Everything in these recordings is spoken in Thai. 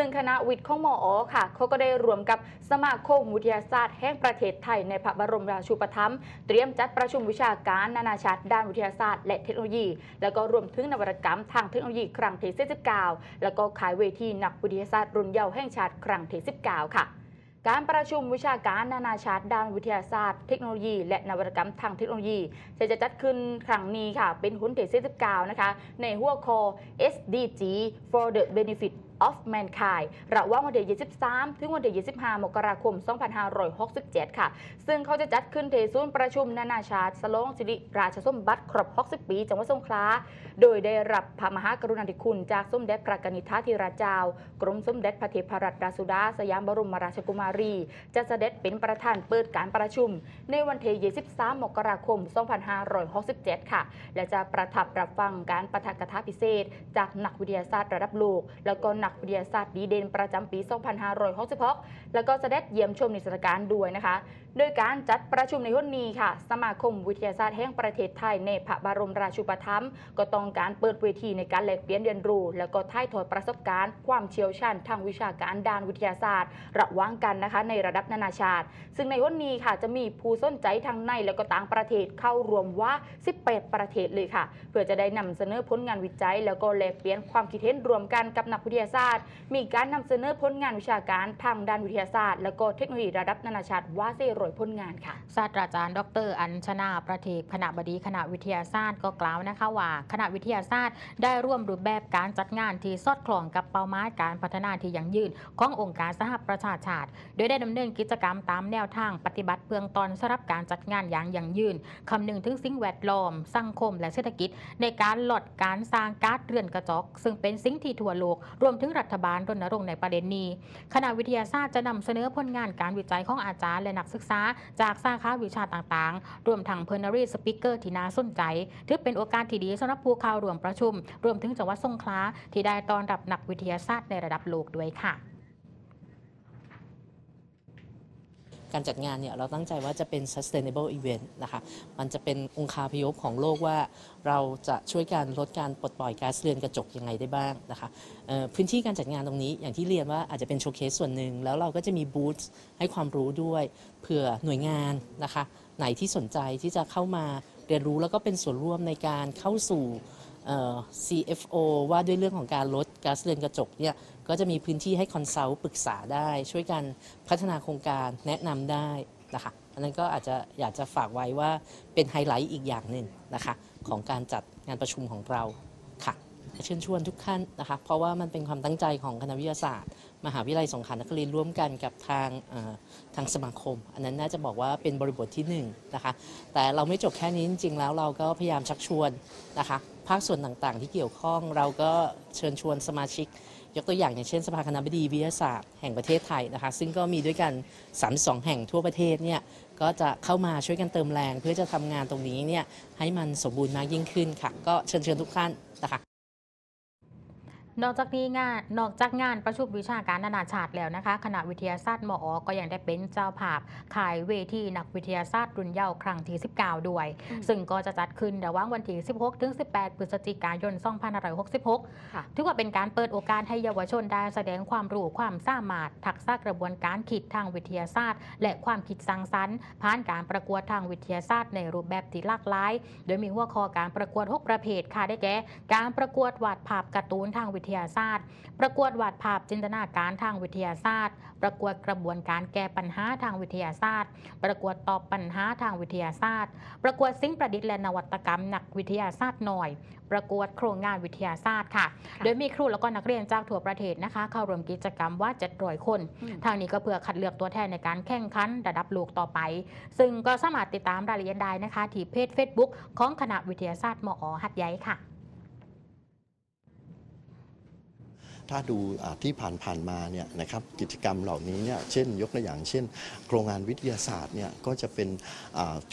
ซึ่งคณะวิทย์ของมออค่ะเขาก็ได้รวมกับสมาคมวิทยาศาสตร์แห่งประเทศไทยในพระบรมราชูปถัมภ์เตรียมจัดประชุมวิชาการนานาชาติด้านวิทยาศาสตร์และเทคโนโลยี แล้วก็รวมถึงนวัตกรรมทางเทคโนโลยีครั้งที่19แล้วก็ขายเวทีนักวิทยาศาสตร์รุ่นเยาว์แห่งชาติครั้งที่19ค่ะการประชุมวิชาการนานาชาติด้านวิทยาศาสตร์เทคโนโลยี และนวัตกรรมทางเทคโนโลยี จะจะจัดขึ้นครั้งนี้ค่ะ เป็นหุ้นเที่49นะคะ ในหัวข้อ SDG for the benefit of mankind ระหว่างวันที่23 ถึงวันที่25 มกราคม 2567 ค่ะ ซึ่งเขาจะจัดขึ้นที่ศูนย์ประชุมนานาชาติสลองสิริราชสมบัติครบ 60 ปี จังหวัดสงขลา โดยได้รับพระมหากรุณาธิคุณ จากสมเด็จพระกนิษฐาธิราชเจ้า กรมสมเด็จพระเทพรัตนราชสุดา สยามบรมราชกุมารี จะเสด็จเป็นประธานเปิดการประชุม ในวันที่23 มกราคม 2567 ค่ะ และจะประทับรับฟังการประทักถาพิเศษ จากนักวิทยาศาสตร์ระดับโลก แล้วก็นักวิทยาศาสตร์ดีเด่นประจำปี 2566 แล้วก็เสด็จเยี่ยมชมนิทรรศการด้วยนะคะ โดยการจัดประชุมในวันนี้ค่ะ สมาคมวิทยาศาสตร์แห่งประเทศไทยในพระบรมราชูปถัมภ์ก็ต้องการเปิดเวทีในการแลกเปลี่ยนเรียนรู้ แล้วก็ถ่ายทอดประสบการณ์ ความเชี่ยวชาญทางวิชาการด้านวิทยาศาสตร์ ระหว่างกันนะคะในระดับนานาชาติ ซึ่งในวันนี้ค่ะจะมีผู้สนใจทางในและก็ต่างประเทศเข้ารวมว่า 18 ประเทศเลยค่ะ เพื่อจะได้นำเสนอผลงานวิจัย แล้วก็แลกเปลี่ยนความคิดเห็นรวมกันกับนักวิทยาศาสตร์มีการนำเสนอผลงานวิชาการทางด้านวิทยาศาสตร์ แล้วก็เทคโนโลยีระดับนานาชาติว่าเซโรยผลงานค่ะ ศาสตราจารย์ ดร อัญชนาประเทศคณะบดีคณะวิทยาศาสตร์ก็กล่าวนะคะว่าคณะวิทยาศาสตร์ได้ร่วมรูปแบบการจัดงานที่สอดคล้องกับเป้าหมายการพัฒนาที่ยั่งยืนขององค์การสหประชาชาติ โดยได้ดำเนินกิจกรรมตามแนวทางปฏิบัติเบื้องต้นสำหรับการจัดงานอย่างยั่งยืนคำนึงถึงสิ่งแวดล้อมสังคมและเศรษฐกิจ ในการลดการสร้างก๊าซเรือนกระจก ซึ่งเป็นสิ่งที่ทั่วโลกรวมถึงรัฐบาลรณรงค์ในประเด็นนี้ คณะวิทยาศาสตร์จะนำเสนอผลงานการวิจัยของอาจารย์และนักศึกษา จากสาขาวิชาต่างๆ รวมทั้ง plenary speaker ที่น่าสนใจ ถือเป็นโอกาสที่ดีสำหรับผู้เข้าร่วมประชุม รวมถึงจังหวัดสงขลาที่ได้ต้อนรับนักวิทยาศาสตร์ในระดับโลกด้วยค่ะ การจัดงานเนี่ยเราตั้งใจว่าจะเป็น sustainable event นะคะ มันจะเป็นองคาพยพของโลกว่าเราจะช่วยการลดการปลดปล่อยก๊าซเรือนกระจกยังไงได้บ้างนะคะพื้นที่การจัดงานตรงนี้อย่างที่เรียนว่าอาจจะเป็นโชว์เคสส่วนหนึ่ง แล้วเราก็จะมีบูธให้ความรู้ด้วยเผื่อหน่วยงานนะคะ ไหนที่สนใจที่จะเข้ามาเรียนรู้แล้วก็เป็นส่วนร่วมในการเข้าสู่ CFO ว่าด้วยเรื่องของการลดก๊าซเรือนกระจกเนี่ยก็จะมีพื้นที่ให้ consult ปรึกษาได้ ช่วยกันพัฒนาโครงการแนะนำได้นะคะอันนั้นก็อาจจะอยากจะฝากไว้ว่าเป็นไฮไลท์อีกอย่างหนึ่งนะคะของการจัดงานประชุมของเราค่ะเชิญชวนทุกท่านนะคะเพราะว่ามันเป็นความตั้งใจของคณะวิทยาศาสตร์ มหาวิทยาลัยสงขลานครินทร์ร่วมกันกับทางทางสมาคม อันนั้นน่าจะบอกว่าเป็นบริบทที่หนึ่งนะคะแต่เราไม่จบแค่นี้จริงๆแล้วเราก็พยายามชักชวนนะคะ ภาคส่วนต่างๆ ที่เกี่ยวข้องเราก็เชิญชวนสมาชิก ยกตัวอย่างอย่างเช่นสภาคณะบดีวิทยาศาสตร์แห่งประเทศไทยนะคะซึ่งก็มีด้วยกัน 32 แห่งทั่วประเทศเนี่ยก็จะเข้ามาช่วยกันเติมแรง เพื่อจะทำงานตรงนี้เนี่ยให้มันสมบูรณ์มากยิ่งขึ้นค่ะ ก็เชิญเชิญทุกท่านนะคะ นอกจากนี้งานนอกจากงานประชุมวิชาการนานาชาติแล้วนะคะคณะวิทยาศาสตร์มอ ก็ยังได้เป็นเจ้าภาพขายเวทีนักวิทยาศาสตร์รุ่นเยาว์ครั้งที่ 19 ด้วยอืมซึ่งก็จะจัดขึ้นระหว่างวันที่ 16 ถึง 18 พฤศจิกายน 2566ค่ะถือว่าเป็นการเปิดโอกาสให้เยาวชนได้แสดงความรู้ความสามารถทักษะกระบวนการคิดทางวิทยาศาสตร์ และความคิดสร้างสรรค์ผ่านการประกวดทางวิทยาศาสตร์ในรูปแบบที่หลากหลาย โดยมีหัวข้อการประกวด 6 ประเภทค่ะได้แก่ การประกวดวาดภาพการ์ตูนทางวิทยาศาสตร์ ประกวดวาดภาพจินตนาการทางวิทยาศาสตร์ ประกวดกระบวนการแก้ปัญหาทางวิทยาศาสตร์ ประกวดตอบปัญหาทางวิทยาศาสตร์ ประกวดสิ่งประดิษฐ์และนวัตกรรมนักวิทยาศาสตร์หน่อย ประกวดโครงงานวิทยาศาสตร์ค่ะค่ะโดยมีครูแล้วก็นักเรียนจากทั่วประเทศนะคะ เข้าร่วมกิจกรรมว่า700คนอืมทางนี้ก็เพื่อคัดเลือกตัวแทนในการแข่งขันระดับโลกต่อไป ซึ่งก็สามารถติดตามรายละเอียดได้นะคะที่เพจ Facebook ของคณะวิทยาศาสตร์มอหัดใหญ่ค่ะ ถ้าดูอ่าที่ผ่านๆมาเนี่ยนะครับกิจกรรมเหล่านี้เนี่ยเช่นยกตัวอย่างเช่น โครงงานวิทยาศาสตร์เนี่ยก็จะเป็น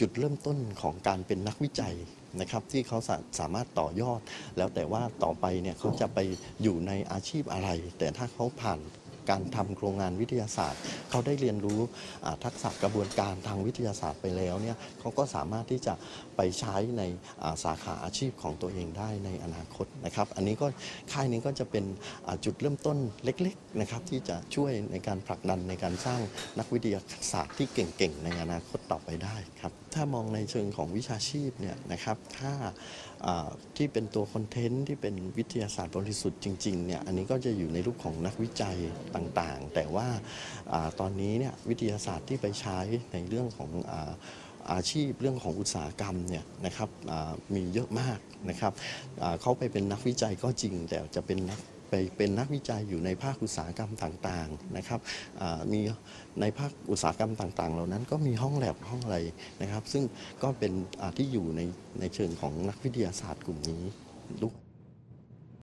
จุดเริ่มต้นของการเป็นนักวิจัยนะครับที่เขาสาสามารถต่อยอด แล้วแต่ว่าต่อไปเนี่ยเขาจะไปอยู่ในอาชีพอะไร แต่ถ้าเขาผ่าน การทำโครงงานวิทยาศาสตร์ เขาได้เรียนรู้ทักษะกระบวนการทางวิทยาศาสตร์ไปแล้วเนี่ยเขาก็สามารถที่จะไปใช้ในาสาขาอาชีพของตัวเองได้ในอนาคตนะครับอันนี้ก็ค่ายนี้ก็จะเป็นจุดเริ่มต้นเล็กๆนะครับที่จะช่วยในการผลักดันในการสร้างนักวิทยาศาสตร์ที่เก่งๆ ในอนาคตต่อไปได้ครับถ้ามองในเชิงของวิชาชีพเนี่ยนะครับถ้าที่เป็นตัวคอนเทนต์ที่เป็นวิทยาศาสตร์บริสุทธิ์จริงๆเนี่ยอันนี้ก็จะอยู่ในรูปของนักวิจัยต่างๆ แต่ว่าตอนนี้เนี่ยวิทยาศาสตร์ที่ไปใช้ในเรื่องของอาชีพเรื่องของอุตสาหกรรมเนี่ยนะครับมีเยอะมากนะครับเขาไปเป็นนักวิจัยก็จริง แต่จะเป็นนักไปเป็นนักวิจัยอยู่ในภาคอุตสาหกรรมต่างๆนะครับมีในภาคอุตสาหกรรมต่าง ๆ เหล่านั้นก็มีห้องแลบห้องอะไรนะครับ ซึ่งก็เป็นที่อยู่ในในเชิงของนักวิทยาศาสตร์กลุ่มนี้ด้วย